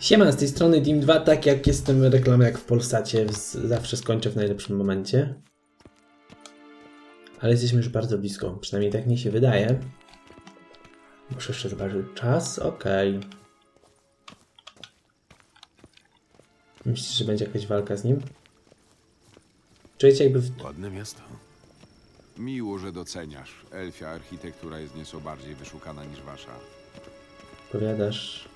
Siema, z tej strony Dim2, tak jak jestem reklamę jak w Polsacie, zawsze skończę w najlepszym momencie. Ale jesteśmy już bardzo blisko, przynajmniej tak mi się wydaje. Muszę jeszcze zobaczyć czas, okej. Myślisz, że będzie jakaś walka z nim? Czujecie jakby w... Ładne miasto. Miło, że doceniasz. Elfia architektura jest nieco bardziej wyszukana niż wasza. powiadasz...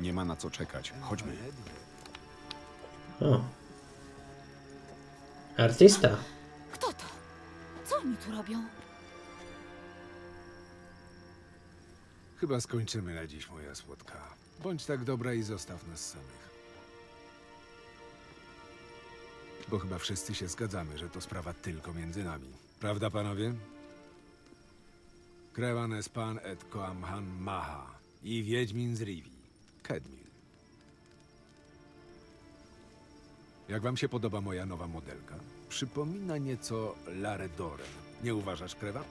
Nie ma na co czekać. Chodźmy. O. Artysta. Kto to? Co oni tu robią? Chyba skończymy na dziś, moja słodka. Bądź tak dobra i zostaw nas samych. Bo chyba wszyscy się zgadzamy, że to sprawa tylko między nami. Prawda, panowie? Krewan es pan et koam han maha i Wiedźmin z Rivi, Kedmil. Jak wam się podoba moja nowa modelka? Przypomina nieco Larę Doren. Nie uważasz, Krewan?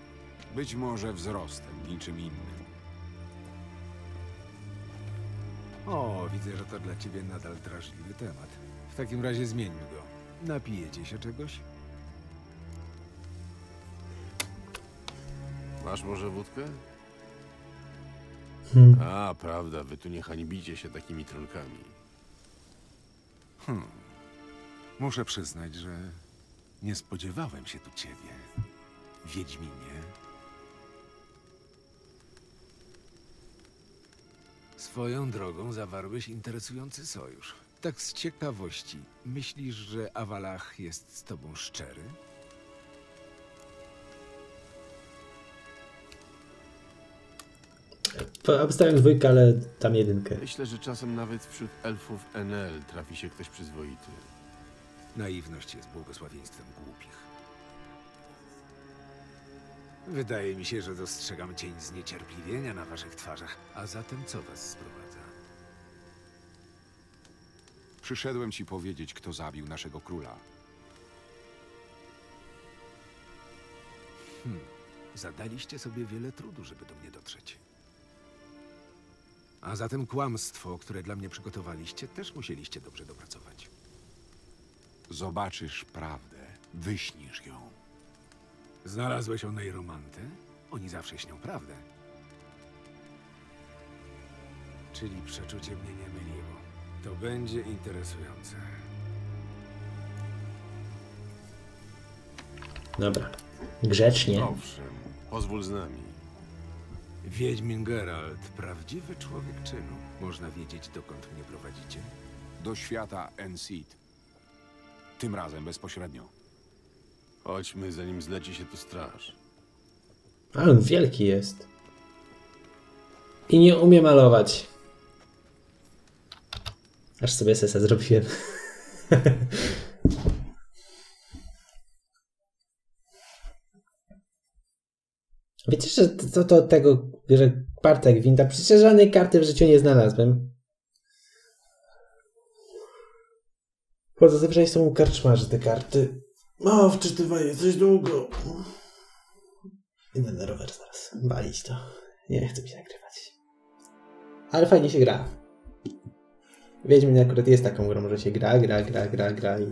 Być może wzrostem, niczym innym. O, widzę, że to dla ciebie nadal drażliwy temat. W takim razie zmieńmy go. Napijecie się czegoś? Masz może wódkę? Hmm. A, prawda, wy tu nie hańbicie się takimi tronkami. Muszę przyznać, że nie spodziewałem się tu ciebie, Wiedźminie. Swoją drogą zawarłeś interesujący sojusz. Tak z ciekawości, myślisz, że Awalach jest z tobą szczery? Obstawiam dwójkę, ale tam jedynkę. Myślę, że czasem nawet wśród elfów NL trafi się ktoś przyzwoity. Naiwność jest błogosławieństwem głupich. Wydaje mi się, że dostrzegam cień zniecierpliwienia na waszych twarzach. A zatem co was sprowadza? Przyszedłem ci powiedzieć, kto zabił naszego króla. Zadaliście sobie wiele trudu, żeby do mnie dotrzeć. A zatem kłamstwo, które dla mnie przygotowaliście, też musieliście dobrze dopracować. Zobaczysz prawdę, wyśnisz ją. Znalazłeś o niej romantę? Oni zawsze śnią prawdę. Czyli przeczucie mnie nie myliło. To będzie interesujące. Dobra. Grzecznie. Owszem, pozwól z nami. Wiedźmin Geralt, prawdziwy człowiek czynu. Można wiedzieć, dokąd mnie prowadzicie? Do świata Enseed. Tym razem bezpośrednio. Chodźmy, zanim zleci się tu straż. Ale on wielki jest. I nie umie malować. Aż sobie sesa zrobiłem. Wiecie, że co to od tego bierze Bartek winda? Przecież żadnej karty w życiu nie znalazłem. Tym, że są u karczmarzy te karty. O, wczytywanie coś długo. Idę na rower zaraz. Walić to. Nie chcę mi się nagrywać. Ale fajnie się gra. Wiedźmin akurat jest taką grą, że się gra, gra, gra, gra, gra i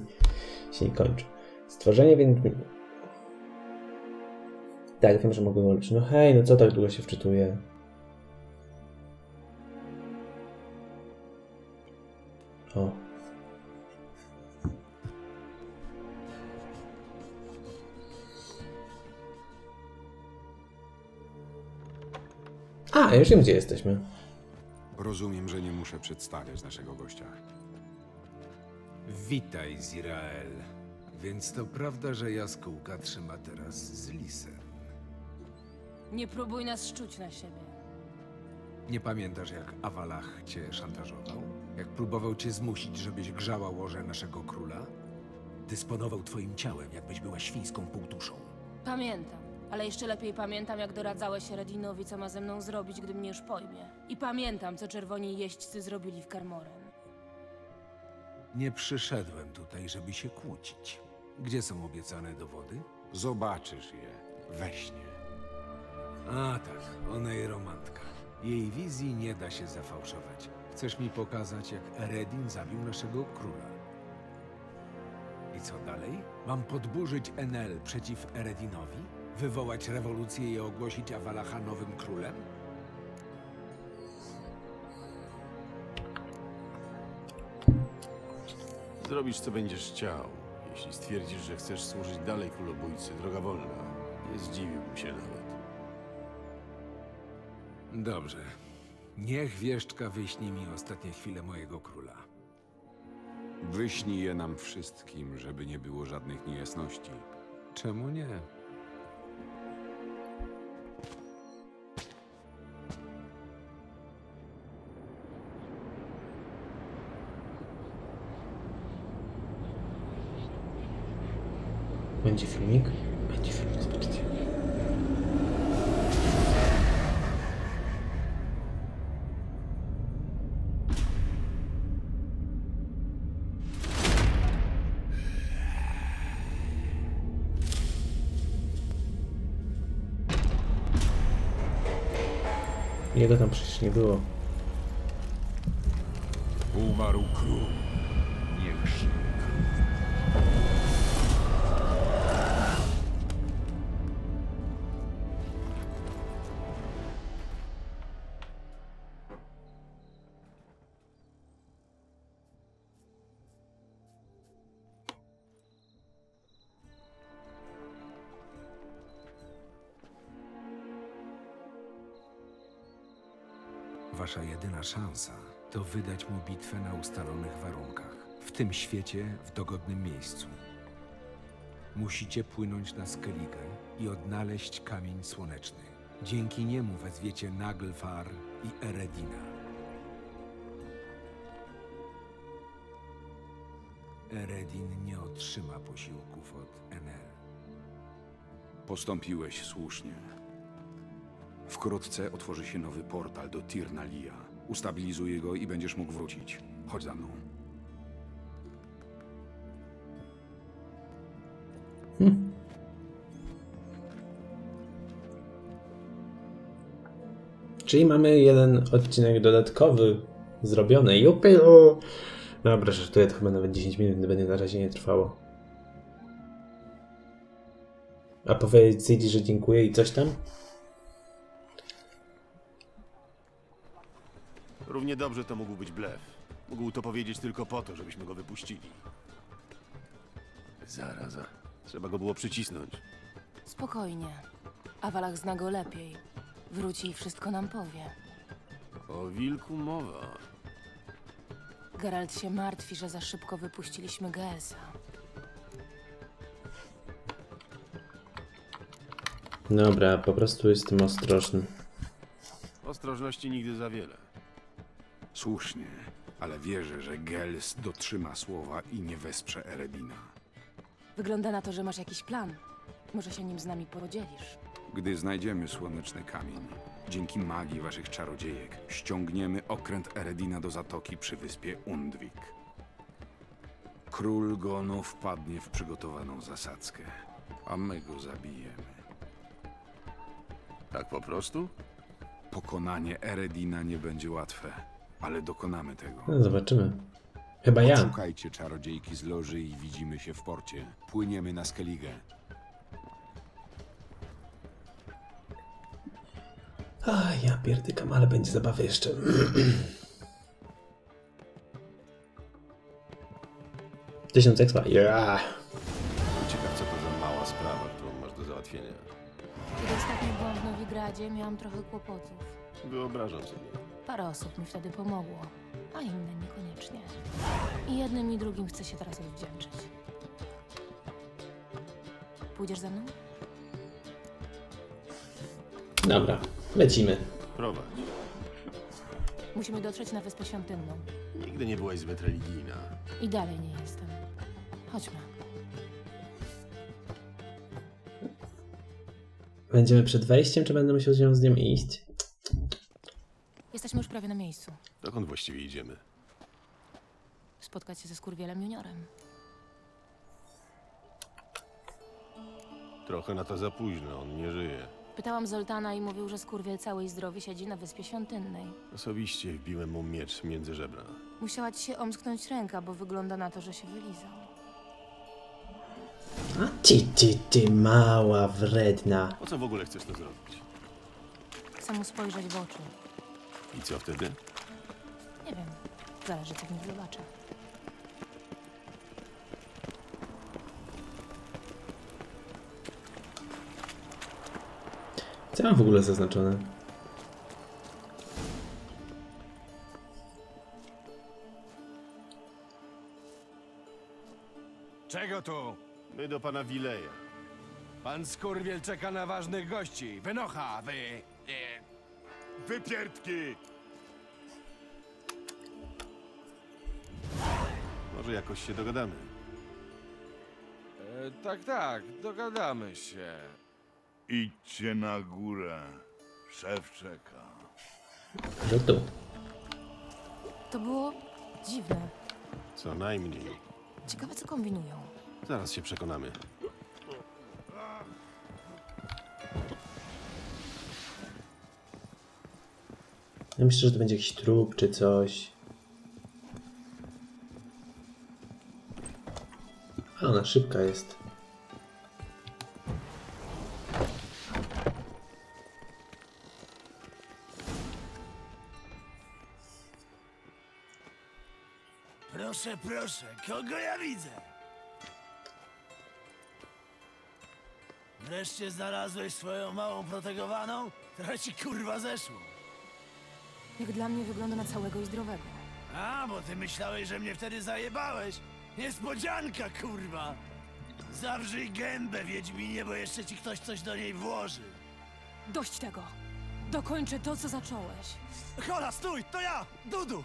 się nie kończy. Stworzenie Wiedźmina. Tak, wiem, że mogę ulepszyć. No hej, no co tak długo się wczytuje? O. A, już wiem, gdzie jesteśmy. Rozumiem, że nie muszę przedstawiać naszego gościa. Witaj, Zirael. Więc to prawda, że jaskółka trzyma teraz z lisem. Nie próbuj nas szczuć na siebie. Nie pamiętasz, jak Awalach cię szantażował? Jak próbował cię zmusić, żebyś grzała łoże naszego króla? Dysponował twoim ciałem, jakbyś była świńską półtuszą. Pamiętam, ale jeszcze lepiej pamiętam, jak doradzałeś Redinowi, co ma ze mną zrobić, gdy mnie już pojmie. I pamiętam, co czerwoni jeźdźcy zrobili w Karmoren. Nie przyszedłem tutaj, żeby się kłócić. Gdzie są obiecane dowody? Zobaczysz je we śnie. A tak, ona i romantka. Jej wizji nie da się zafałszować. Chcesz mi pokazać, jak Eredin zabił naszego króla? I co dalej? Mam podburzyć Enel przeciw Eredinowi? Wywołać rewolucję i ogłosić Awalacha nowym królem? Zrobisz, co będziesz chciał. Jeśli stwierdzisz, że chcesz służyć dalej królobójcy, droga wolna. Nie zdziwiłbym się nawet. Dobrze. Niech wieszczka wyśni mi ostatnie chwile mojego króla. Wyśnij je nam wszystkim, żeby nie było żadnych niejasności. Czemu nie? Będzie filmik? Będzie filmik, Jego tam przecież nie było. Umarł król. Wasza jedyna szansa to wydać mu bitwę na ustalonych warunkach. W tym świecie, w dogodnym miejscu. Musicie płynąć na Skellige i odnaleźć kamień słoneczny. Dzięki niemu wezwiecie Naglfar i Eredina. Eredin nie otrzyma posiłków od Enel. Postąpiłeś słusznie. Wkrótce otworzy się nowy portal do Tirnalia. Ustabilizuję go i będziesz mógł wrócić. Chodź za mną. Czyli mamy jeden odcinek dodatkowy zrobiony. Jupilu! Dobra, że to chyba nawet 10 minut będzie na razie nie trwało. A Ziggy, że dziękuję i coś tam? Równie dobrze to mógł być blef. Mógł to powiedzieć tylko po to, żebyśmy go wypuścili. Zaraza. Trzeba go było przycisnąć. Spokojnie. Awalach zna go lepiej. Wróci i wszystko nam powie. O wilku mowa. Geralt się martwi, że za szybko wypuściliśmy Geesa. Dobra, po prostu jestem ostrożny. Ostrożności nigdy za wiele. Słusznie, ale wierzę, że Gels dotrzyma słowa i nie wesprze Eredina. Wygląda na to, że masz jakiś plan. Może się nim z nami podzielisz. Gdy znajdziemy słoneczny kamień, dzięki magii waszych czarodziejek, ściągniemy okręt Eredina do zatoki przy wyspie Undvik. Król Gonu wpadnie w przygotowaną zasadzkę, a my go zabijemy. Tak po prostu? Pokonanie Eredina nie będzie łatwe, ale dokonamy tego. No, zobaczymy. Chyba ja. Szukajcie czarodziejki z loży i widzimy się w porcie. Płyniemy na Skellige. A, ja pierdykam, ale będzie zabawy jeszcze. Tysiąc expa. Yeah. Ciekaw, co to za mała sprawa, którą masz do załatwienia. Kiedy ostatnio byłam w Nowigradzie, miałam trochę kłopotów. Wyobrażam sobie. Parę osób mi wtedy pomogło, a inne niekoniecznie. I jednym i drugim chcę się teraz odwdzięczyć. Pójdziesz ze mną? Dobra, lecimy. Prowadź. Musimy dotrzeć na Wyspę Świątynną. Nigdy nie byłaś zbyt religijna. I dalej nie jestem. Chodźmy. Będziemy przed wejściem, czy będę musiał z nią iść? Jesteśmy już prawie na miejscu. Dokąd właściwie idziemy? Spotkać się ze Skurwielem Juniorem. Trochę na to za późno, on nie żyje. Pytałam Zoltana i mówił, że skurwiel cały i zdrowy siedzi na Wyspie Świątynnej. Osobiście wbiłem mu miecz między żebra. Musiała ci się omsknąć ręka, bo wygląda na to, że się wylizał. A ty, ty, ty, mała wredna. Po co w ogóle chcesz to zrobić? Chcę mu spojrzeć w oczy. I co wtedy? Nie wiem, zależy co w nich zobaczę. Co mam w ogóle zaznaczone? Czego tu? My do pana Wileja. Pan Skurwiel czeka na ważnych gości. Wynocha, wy... Wypierdki! Może jakoś się dogadamy. E, tak, tak, dogadamy się. Idźcie na górę. Szef czeka. Tu. To było dziwne. Co najmniej. Ciekawe co kombinują. Zaraz się przekonamy. Ja myślę, że to będzie jakiś trup czy coś. A ona szybka jest. Proszę, proszę, kogo ja widzę? Wreszcie znalazłeś swoją małą protegowaną? Trochę ci kurwa zeszło. Jak dla mnie wygląda na całego i zdrowego. A, bo ty myślałeś, że mnie wtedy zajebałeś. Niespodzianka, kurwa. Zawrzyj gębę, Wiedźminie, bo jeszcze ci ktoś coś do niej włoży. Dość tego! Dokończę to, co zacząłeś. Hola, stój, to ja, Dudu.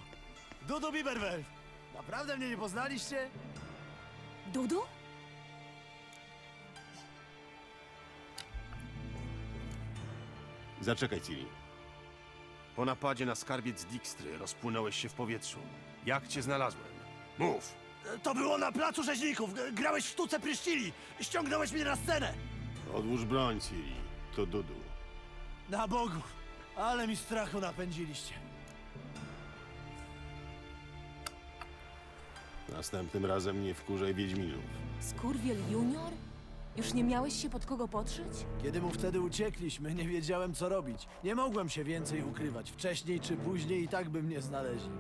Dudu Biberwelt. Naprawdę mnie nie poznaliście? Dudu? Zaczekaj, Ciri. Po napadzie na skarbiec Dijkstry rozpłynąłeś się w powietrzu. Jak cię znalazłem? Mów! To było na placu rzeźników. G- Grałeś w sztuce pryszcili. Ściągnąłeś mnie na scenę. Odłóż broń, Ciri. To Dudu. Na bogów. Ale mi strachu napędziliście. Następnym razem nie wkurzaj Wiedźminów. Skurwiel Junior? Już nie miałeś się pod kogo podszyć? Kiedy mu wtedy uciekliśmy, nie wiedziałem co robić. Nie mogłem się więcej ukrywać. Wcześniej czy później i tak by mnie znaleźli.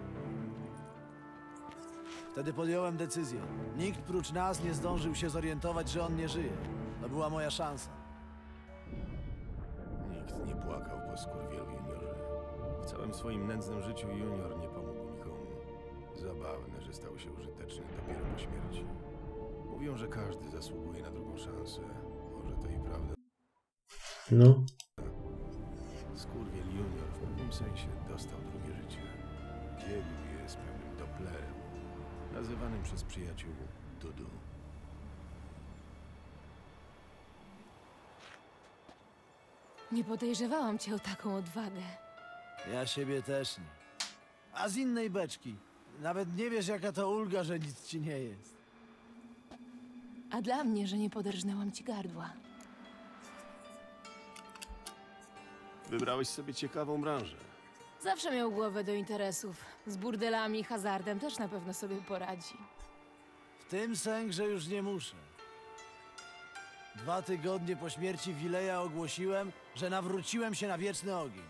Wtedy podjąłem decyzję. Nikt prócz nas nie zdążył się zorientować, że on nie żyje. To była moja szansa. Nikt nie płakał po skurwielu juniorze. W całym swoim nędznym życiu junior nie pomógł nikomu. Zabawne, że stał się użyteczny dopiero po śmierci. Mówią, że każdy zasługuje na drugą szansę. Może to i prawda. No. Skurwiel junior w pewnym sensie dostał drugie życie. Dzielił je z pewnym Dopplerem, nazywanym przez przyjaciół Dudu. Nie podejrzewałam cię o taką odwagę. Ja siebie też nie. A z innej beczki. Nawet nie wiesz, jaka to ulga, że nic ci nie jest. A dla mnie, że nie poderżnęłam ci gardła. Wybrałeś sobie ciekawą branżę. Zawsze miał głowę do interesów. Z burdelami i hazardem też na pewno sobie poradzi. W tym sęk, że już nie muszę. Dwa tygodnie po śmierci Wileja ogłosiłem, że nawróciłem się na wieczny ogień.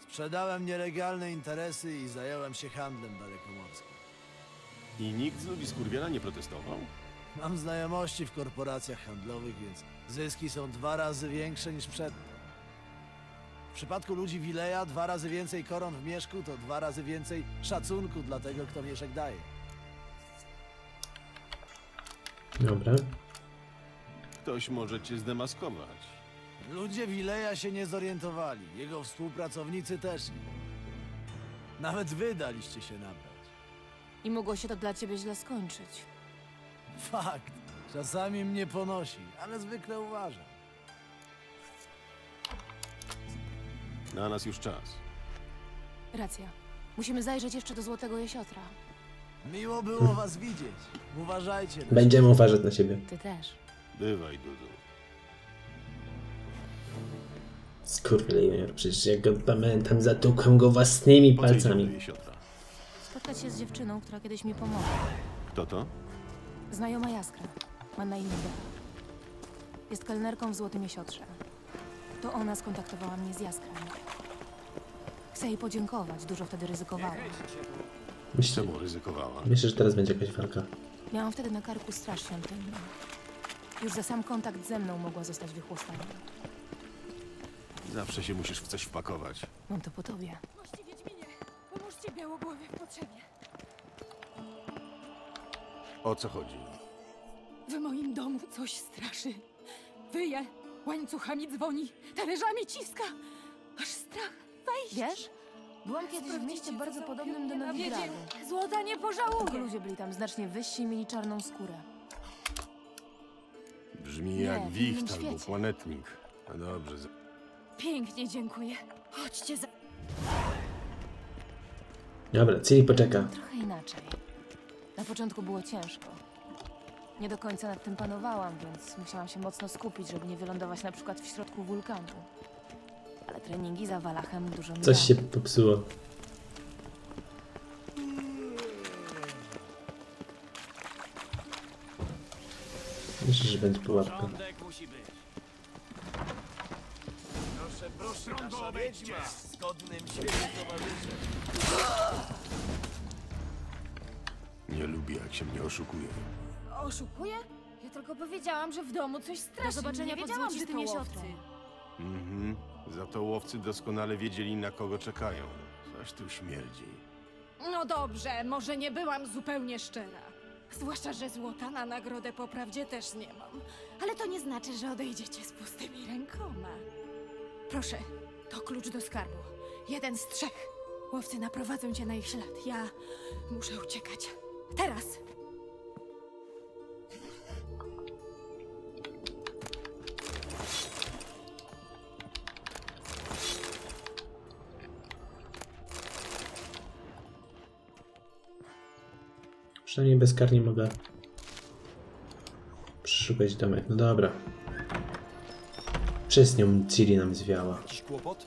Sprzedałem nielegalne interesy i zająłem się handlem dalekomorskim. I nikt z ludzi skurwiela nie protestował? Mam znajomości w korporacjach handlowych, więc zyski są dwa razy większe niż przedtem. W przypadku ludzi Wileja dwa razy więcej koron w mieszku to dwa razy więcej szacunku dla tego, kto mieszek daje. Dobra. Ktoś może cię zdemaskować. Ludzie Wileja się nie zorientowali, jego współpracownicy też nie. Nawet wy daliście się nabrać. I mogło się to dla ciebie źle skończyć. Fakt, czasami mnie ponosi, ale zwykle uważam. Na nas już czas. Racja. Musimy zajrzeć jeszcze do Złotego Jesiotra. Miło było was widzieć. Uważajcie. na Będziemy uważać na siebie. Ty też. Bywaj, Dudu. Skurwiel junior, przecież jak go pamiętam, zatukłem go własnymi do palcami. jej siotra? Spotkać się z dziewczyną, która kiedyś mi pomogła. Kto to? Znajoma Jaskra. Ma na imię Bea. Jest kelnerką w Złotym Jesiotrze. To ona skontaktowała mnie z Jaskrem. Chcę jej podziękować, dużo wtedy ryzykowała. Myślę, Czemu ryzykowała? myślę, że teraz będzie jakaś walka. Miałam wtedy na karku straż świątynną. Już za sam kontakt ze mną mogła zostać wychłostana. Zawsze się musisz w coś wpakować. Mam to po tobie. O co chodzi? W moim domu coś straszy. Wyje, łańcuchami dzwoni, talerzami ciska. Aż strach wejść. Wiesz? Byłam kiedyś w mieście bardzo podobnym do Nowigradu. Złota nie Tylko pożałuje. ludzie byli tam znacznie wyżsi i mieli czarną skórę. Brzmi Nie, jak w wicht albo świecie. planetnik. No dobrze. z- Pięknie dziękuję. Chodźcie za... Dobra, Ciri poczeka. Trochę inaczej. Na początku było ciężko. Nie do końca nad tym panowałam, więc musiałam się mocno skupić, żeby nie wylądować na przykład w środku wulkanu. Ale treningi za Walachem dużo mi Coś dały. się popsuło. Myślę, że będzie pułapka. Nie lubię, jak się mnie oszukuje. Oszukuję? Ja tylko powiedziałam, że w domu coś straszy. Do zobaczenia nie pod wiedziałam, że złocistym łowcy. Mhm. Za to łowcy doskonale wiedzieli, na kogo czekają. Coś tu śmierdzi. No dobrze, może nie byłam zupełnie szczera. Zwłaszcza, że złota na nagrodę po prawdzie też nie mam. Ale to nie znaczy, że odejdziecie z pustymi rękoma. Proszę, to klucz do skarbu. Jeden z trzech. Łowcy naprowadzą cię na ich ślad. Ja muszę uciekać. Teraz! Przynajmniej bezkarnie mogę przeszukać domek. No dobra. Przez nią Ciri nam zwiała. Jakiś kłopot?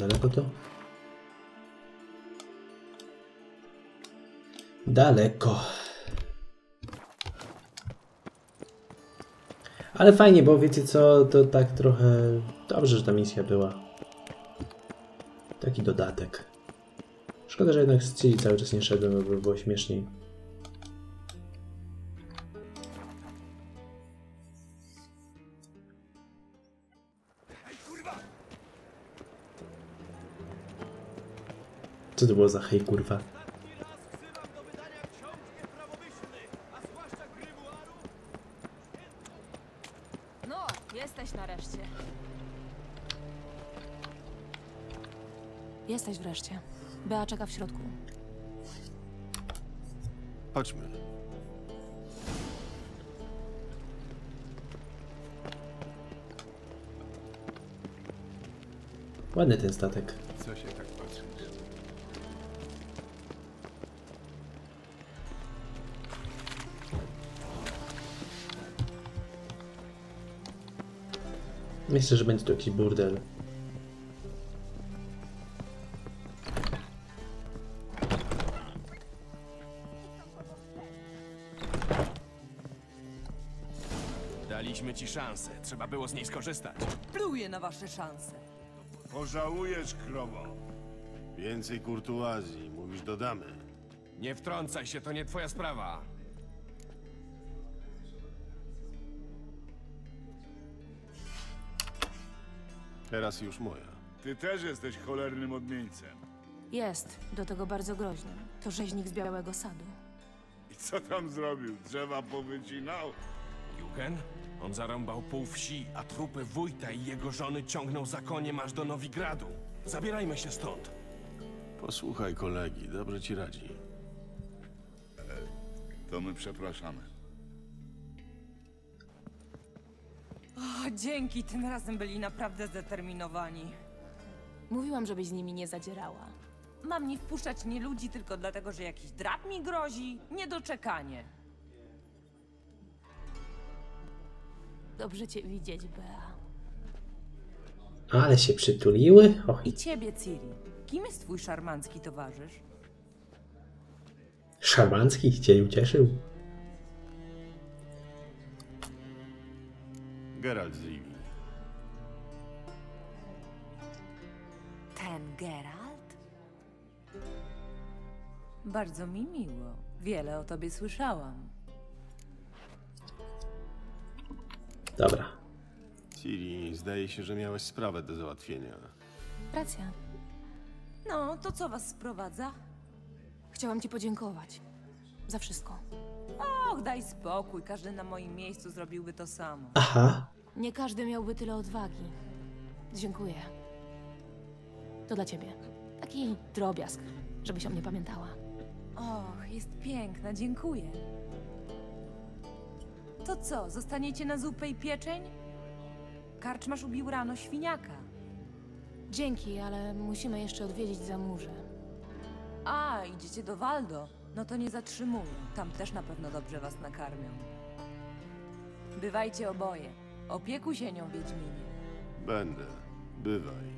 Daleko to? Daleko. Ale fajnie, bo wiecie co, to tak trochę dobrze, że ta misja była. Taki dodatek. Szkoda, że jednak z cały czas nie szedłem, bo by było śmieszniej. To było za hej kurwa? No, jesteś nareszcie. Jesteś wreszcie. Bea czeka w środku. Chodźmy. Ładny ten statek. Co się tak Myślę, że będzie to jakiś burdel. Daliśmy ci szansę, trzeba było z niej skorzystać. Pluję na wasze szanse. Pożałujesz, krowo. Więcej kurtuazji, mówisz dodamy. Nie wtrącaj się, to nie twoja sprawa. Teraz już moja. Ty też jesteś cholernym odmieńcem. Jest, do tego bardzo groźny. To rzeźnik z Białego Sadu. I co tam zrobił? Drzewa powycinał? Juken? On zarąbał pół wsi, a trupy wójta i jego żony ciągnął za koniem aż do Nowigradu. Zabierajmy się stąd. Posłuchaj kolegi, dobrze ci radzi. To my przepraszamy. O, dzięki, tym razem byli naprawdę zdeterminowani. Mówiłam, żebyś z nimi nie zadzierała. Mam nie wpuszczać nie ludzi tylko dlatego, że jakiś drap mi grozi? Niedoczekanie. Dobrze cię widzieć, Bea. Ale się przytuliły. Och, I ciebie, Ciri. Kim jest twój szarmancki towarzysz? szarmancki cię ucieszył. Geralt z Rivii. Ten Geralt? Bardzo mi miło. Wiele o tobie słyszałam. Dobra. Ciri, zdaje się, że miałeś sprawę do załatwienia. Racja. No, to co was sprowadza? Chciałam ci podziękować. Za wszystko. Och, daj spokój. Każdy na moim miejscu zrobiłby to samo. Aha. Nie każdy miałby tyle odwagi. Dziękuję. To dla ciebie. Taki drobiazg, żebyś o mnie pamiętała. Och, jest piękna, dziękuję. To co, zostaniecie na zupę i pieczeń? Karczmasz ubił rano świniaka. Dzięki, ale musimy jeszcze odwiedzić zamurze. A, idziecie do Waldo. No to nie zatrzymuję. Tam też na pewno dobrze was nakarmią. Bywajcie oboje. Opiekuj się nią, Wiedźminie. Będę. Bywaj.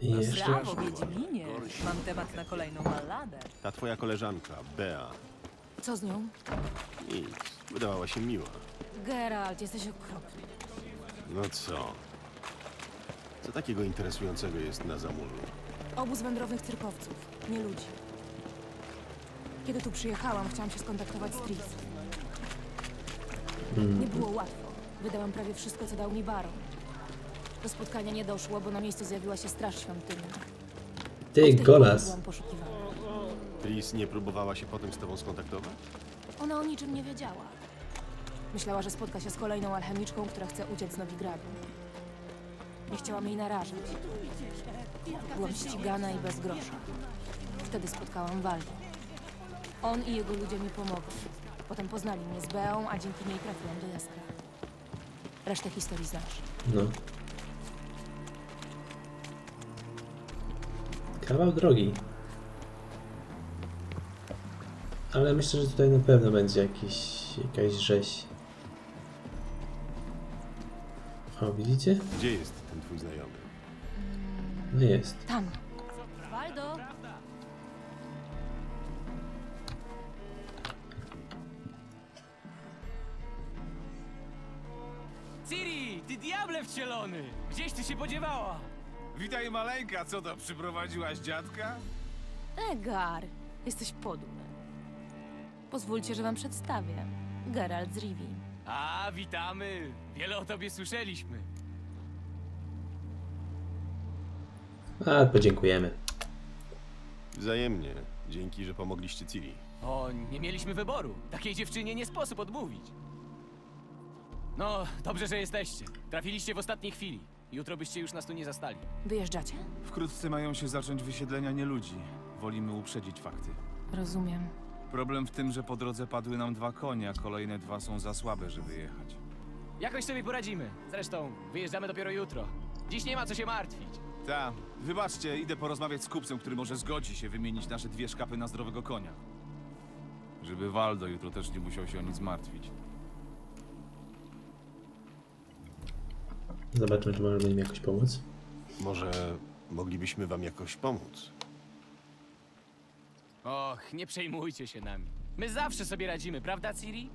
I jeszcze. Brawo, Wiedźminie. Mam temat na kolejną balladę. Ta twoja koleżanka, Bea. Co z nią? Nic. Wydawała się miła. Geralt, jesteś okropny. No co? Co takiego interesującego jest na zamurzu? Obóz wędrownych cyrkowców, nie ludzi. Kiedy tu przyjechałam, chciałam się skontaktować z Tris. Nie było łatwo. Wydałam prawie wszystko, co dał mi Baron. Do spotkania nie doszło, bo na miejscu zjawiła się straż świątynna. Ty, golas. Byłam poszukiwana. Tris nie próbowała się potem z tobą skontaktować? Ona o niczym nie wiedziała. Myślała, że spotka się z kolejną alchemiczką, która chce uciec z Nowigradu. Nie chciałam jej narażać. Byłam ścigana i bez grosza. Wtedy spotkałam Waldę. On i jego ludzie mi pomogli. Potem poznali mnie z Beą, a dzięki niej trafiłam do Jaskra. Resztę historii znasz. No. Kawał drogi. Ale myślę, że tutaj na pewno będzie jakiś, jakaś rzeź. O, widzicie? Gdzie jest twój znajomy? No jest. Tam. Waldo! Ciri, ty diable wcielony! Gdzieś ty się podziewała? Witaj maleńka, co to, przyprowadziłaś dziadka? Egar, jesteś podły. Pozwólcie, że wam przedstawię. Geralt z Rivii. A, witamy! Wiele o tobie słyszeliśmy. A, podziękujemy. Wzajemnie. Dzięki, że pomogliście Ciri. O, nie mieliśmy wyboru. Takiej dziewczynie nie sposób odmówić. No, dobrze, że jesteście. Trafiliście w ostatniej chwili. Jutro byście już nas tu nie zastali. Wyjeżdżacie? Wkrótce mają się zacząć wysiedlenia nieludzi. Wolimy uprzedzić fakty. Rozumiem. Problem w tym, że po drodze padły nam dwa konie, a kolejne dwa są za słabe, żeby jechać. Jakoś sobie poradzimy. Zresztą, wyjeżdżamy dopiero jutro. Dziś nie ma co się martwić. Ta, wybaczcie, idę porozmawiać z kupcem, który może zgodzi się wymienić nasze dwie szkapy na zdrowego konia. Żeby Waldo jutro też nie musiał się o nic martwić. Zobaczmy, czy możemy im jakoś pomóc. Może moglibyśmy wam jakoś pomóc? Och, nie przejmujcie się nami. My zawsze sobie radzimy, prawda, Ciri?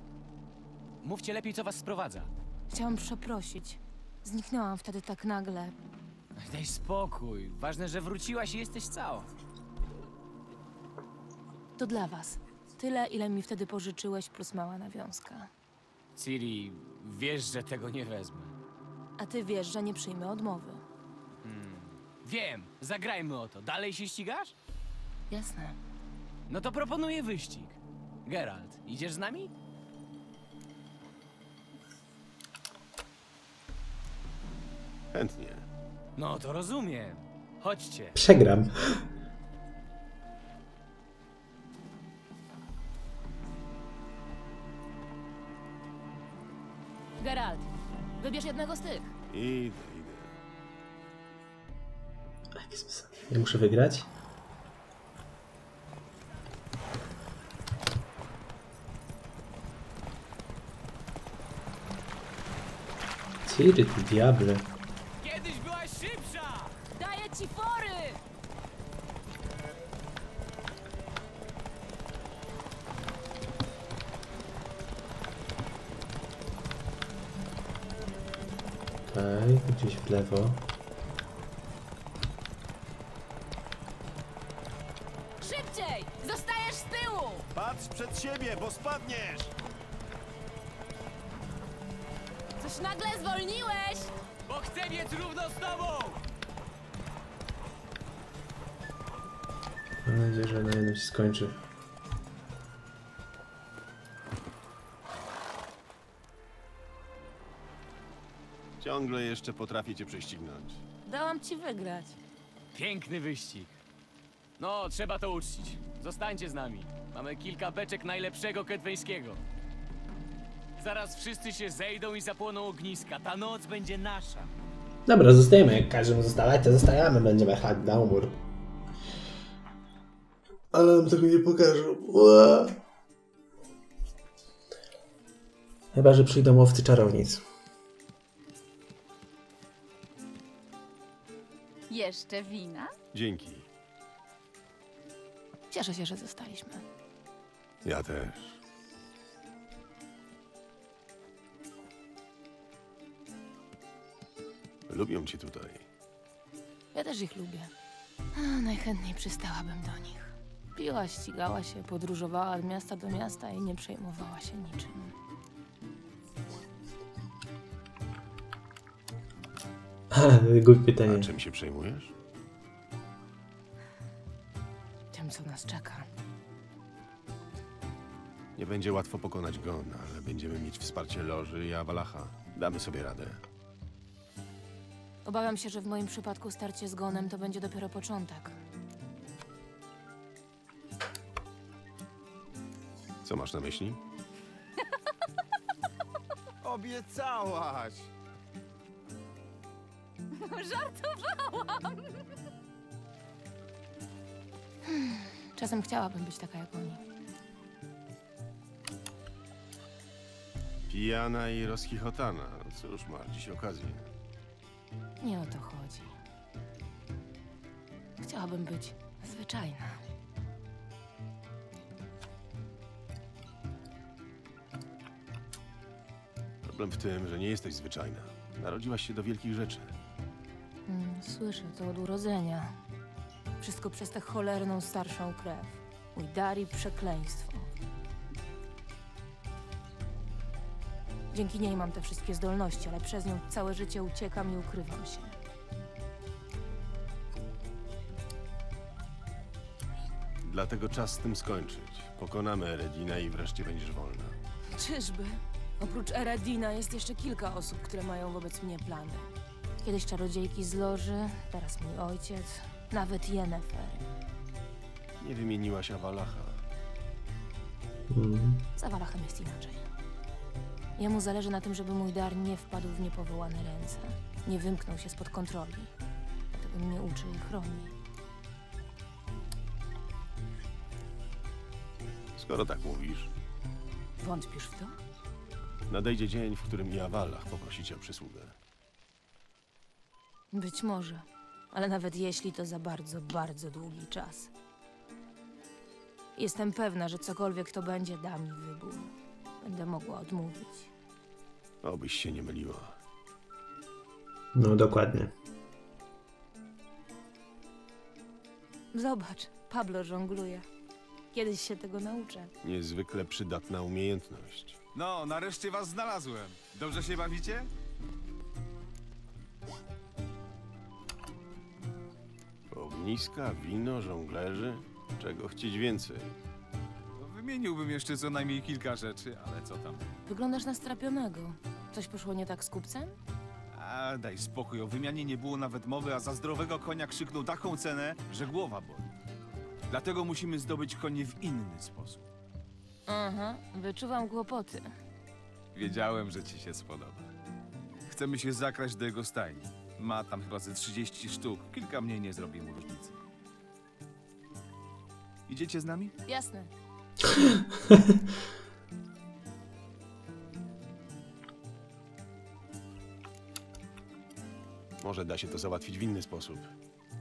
Mówcie lepiej, co was sprowadza. Chciałam przeprosić. Zniknęłam wtedy tak nagle. Daj spokój. Ważne, że wróciłaś i jesteś cała. To dla was. Tyle, ile mi wtedy pożyczyłeś, plus mała nawiązka. Ciri, wiesz, że tego nie wezmę. A ty wiesz, że nie przyjmę odmowy. Wiem, zagrajmy o to. Dalej się ścigasz? Jasne. No to proponuję wyścig. Geralt, idziesz z nami? Chętnie. No to rozumiem. Chodźcie. Przegram. Geralt, wybierz jednego z tych. Idę, idę. Ja muszę wygrać. Ciry ty diable. Nadzieję, że na jednym się skończy. Ciągle jeszcze potrafię cię prześcignąć. Dałam ci wygrać. Piękny wyścig. No, trzeba to uczcić. Zostańcie z nami. Mamy kilka beczek najlepszego kedweńskiego. Zaraz wszyscy się zejdą i zapłoną ogniska. Ta noc będzie nasza. Dobra, zostajemy. Jak każemy zostawać, to zostajemy. Będziemy jechać na umór. Ale nam tego nie pokażą. Ua. Chyba, że przyjdą łowcy czarownic. Jeszcze wina? Dzięki. Cieszę się, że zostaliśmy. Ja też. Lubią cię tutaj. Ja też ich lubię. A, najchętniej przystałabym do nich. Piła, ścigała się, podróżowała od miasta do miasta i nie przejmowała się niczym. Głupie pytanie. A czym się przejmujesz? Tym, co nas czeka. Nie będzie łatwo pokonać Gon, ale będziemy mieć wsparcie Loży i Awalacha. Damy sobie radę. Obawiam się, że w moim przypadku starcie z Gonem to będzie dopiero początek. Co masz na myśli? Obiecałaś! Żartowałam! Czasem chciałabym być taka jak oni. Pijana i rozchichotana. Cóż, masz dziś okazję. Nie o to chodzi. Chciałabym być zwyczajna. Problem w tym, że nie jesteś zwyczajna. Narodziłaś się do wielkich rzeczy. Mm, słyszę to od urodzenia. Wszystko przez tę cholerną starszą krew. Mój dar i przekleństwo. Dzięki niej mam te wszystkie zdolności, ale przez nią całe życie uciekam i ukrywam się. Dlatego czas z tym skończyć. Pokonamy Eredina i wreszcie będziesz wolna. Czyżby? Oprócz Eredina jest jeszcze kilka osób, które mają wobec mnie plany. Kiedyś czarodziejki z Loży, teraz mój ojciec, nawet Yennefer. Nie wymieniłaś Awalacha. Mhm. Z Awalachem jest inaczej. Jemu zależy na tym, żeby mój dar nie wpadł w niepowołane ręce. Nie wymknął się spod kontroli. Dlatego mnie uczy i chroni. Skoro tak mówisz, Wątpisz w to? Nadejdzie dzień, w którym i Awalach poprosi cię o przysługę. Być może. Ale nawet jeśli to za bardzo, bardzo długi czas. Jestem pewna, że cokolwiek to będzie, da mi wybór. Będę mogła odmówić. Obyś się nie myliła. No, dokładnie. Zobacz, Pablo żongluje. Kiedyś się tego nauczę. Niezwykle przydatna umiejętność. No, nareszcie was znalazłem. Dobrze się bawicie? Ogniska, wino, żonglerzy. Czego chcieć więcej? No, Wymieniłbym jeszcze co najmniej kilka rzeczy, ale co tam. Wyglądasz na strapionego. Coś poszło nie tak z kupcem? A daj spokój, o wymianie nie było nawet mowy, a za zdrowego konia krzyknął taką cenę, że głowa boli. Dlatego musimy zdobyć konie w inny sposób. Aha, wyczuwam kłopoty. Wiedziałem, że ci się spodoba. Chcemy się zakraść do jego stajni. Ma tam chyba ze 30 sztuk. Kilka mniej nie zrobi mu różnicy. Idziecie z nami? Jasne. Może da się to załatwić w inny sposób.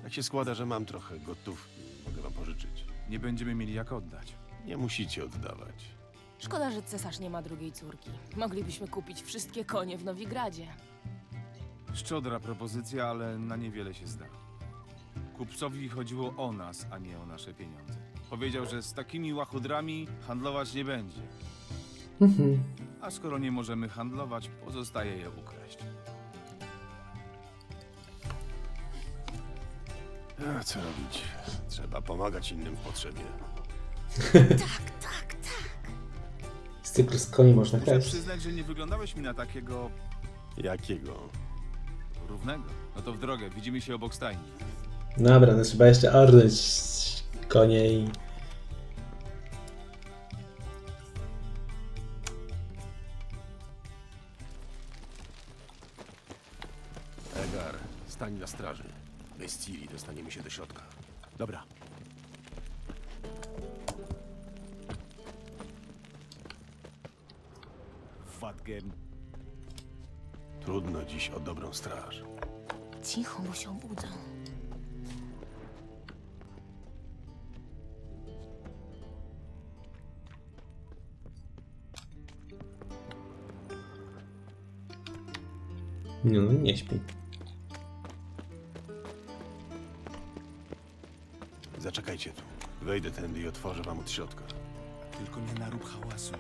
Tak się składa, że mam trochę gotówki. Mogę wam pożyczyć. Nie będziemy mieli jak oddać. Nie musicie oddawać. Szkoda, że cesarz nie ma drugiej córki. Moglibyśmy kupić wszystkie konie w Nowigradzie. Szczodra propozycja, ale na niewiele się zda. Kupcowi chodziło o nas, a nie o nasze pieniądze. Powiedział, że z takimi łachudrami handlować nie będzie. Mhm. A skoro nie możemy handlować, pozostaje je ukraść. A, co robić? Trzeba pomagać innym w potrzebie. Z cyklu z koni można Muszę kraść. przyznać, że nie wyglądałeś mi na takiego Jakiego? równego. No to w drogę, widzimy się obok stajni. Dobra, no trzeba jeszcze ornąć konie i... Egar, stań na straży. Bez Ciri dostaniemy się do środka. Dobra. Trudno dziś o dobrą straż. Cicho, bo się obudzą. No, no nie śpi. Zaczekajcie tu. Wejdę tędy i otworzę wam od środka. Tylko nie narób hałasu.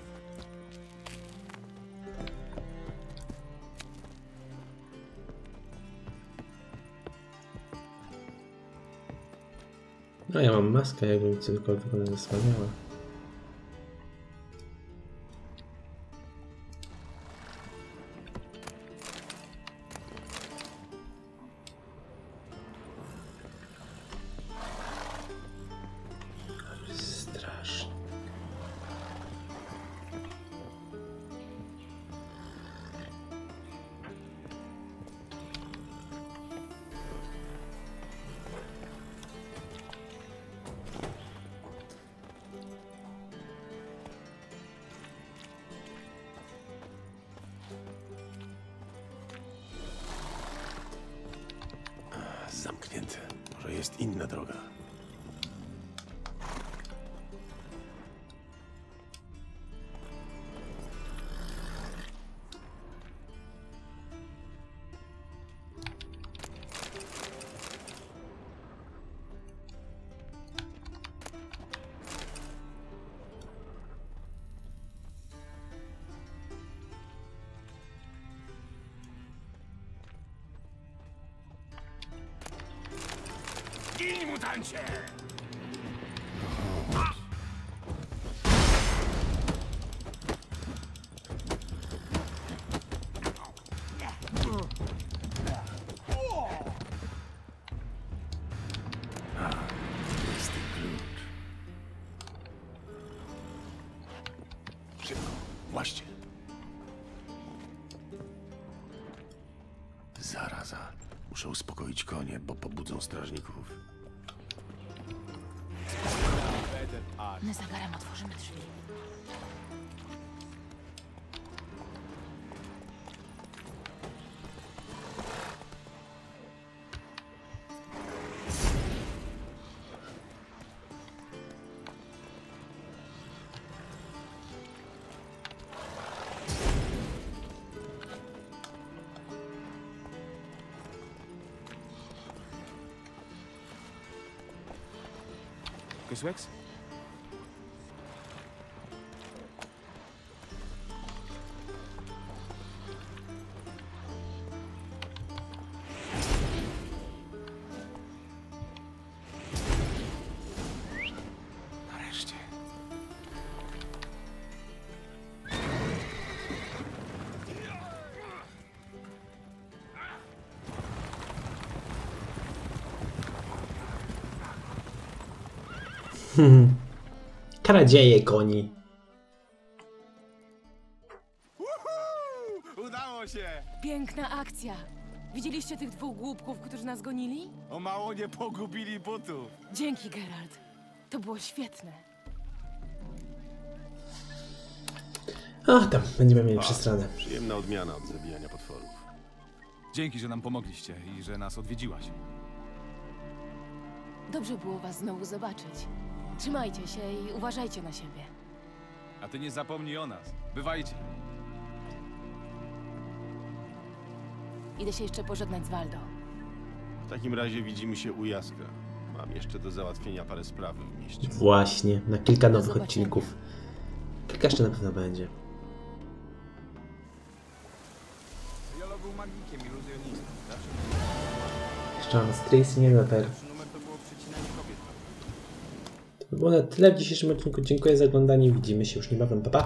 No ja mam maskę, jakby mi cokolwiek ona zasłaniała. Strasznie. Zamknięte. Może jest inna droga. Muszę uspokoić konie, bo pobudzą strażników. Nezagarem otworzymy drzwi. Newsweeks. Hmm. Kradzieje koni. Udało się! Piękna akcja. Widzieliście tych dwóch głupków, którzy nas gonili? O mało nie pogubili butów. Dzięki, Geralt. To było świetne. Ach, tam będziemy mieli przestranę. Przyjemna odmiana od zabijania potworów. Dzięki, że nam pomogliście i że nas odwiedziłaś. Dobrze było was znowu zobaczyć. Trzymajcie się i uważajcie na siebie. A ty nie zapomnij o nas. Bywajcie. Idę się jeszcze pożegnać z Waldo. W takim razie widzimy się u Jaska. Mam jeszcze do załatwienia parę spraw w mieście. Właśnie, na kilka nowych zobaczenia. odcinków. Kilka jeszcze na pewno będzie. Zawsze Jeszcze mam Tracy nie na per. lepszy numer to było przecinanie kobiet. To by było na tyle w dzisiejszym odcinku. Dziękuję za oglądanie. Widzimy się już niebawem. Pa, pa.